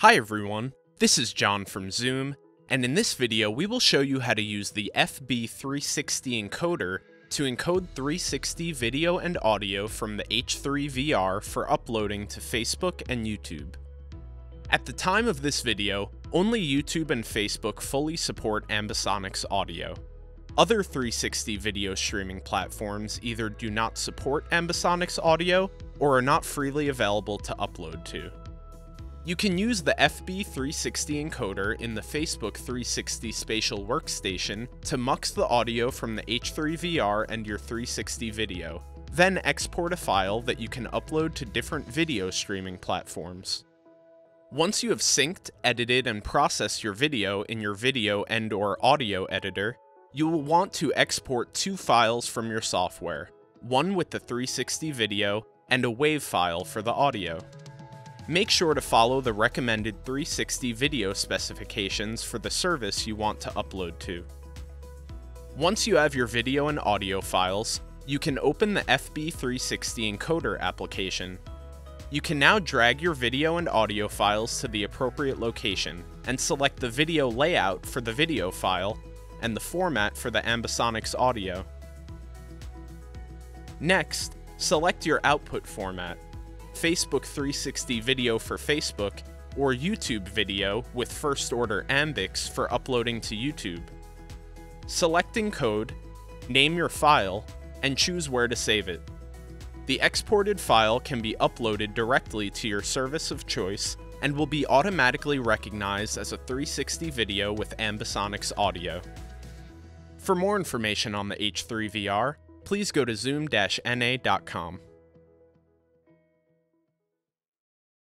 Hi everyone, this is John from Zoom, and in this video we will show you how to use the FB360 encoder to encode 360 video and audio from the H3VR for uploading to Facebook and YouTube. At the time of this video, only YouTube and Facebook fully support Ambisonics audio. Other 360 video streaming platforms either do not support Ambisonics audio or are not freely available to upload to. You can use the FB360 encoder in the Facebook 360 Spatial Workstation to mux the audio from the H3VR and your 360 video, then export a file that you can upload to different video streaming platforms. Once you have synced, edited, and processed your video in your video and or audio editor, you will want to export two files from your software, one with the 360 video and a WAV file for the audio. Make sure to follow the recommended 360 video specifications for the service you want to upload to. Once you have your video and audio files, you can open the FB360 encoder application. You can now drag your video and audio files to the appropriate location and select the video layout for the video file and the format for the Ambisonics audio. Next, select your output format. Facebook 360 video for Facebook, or YouTube video with first order Ambix for uploading to YouTube. Selecting code, name your file, and choose where to save it. The exported file can be uploaded directly to your service of choice and will be automatically recognized as a 360 video with Ambisonics audio. For more information on the H3VR, please go to zoom-na.com.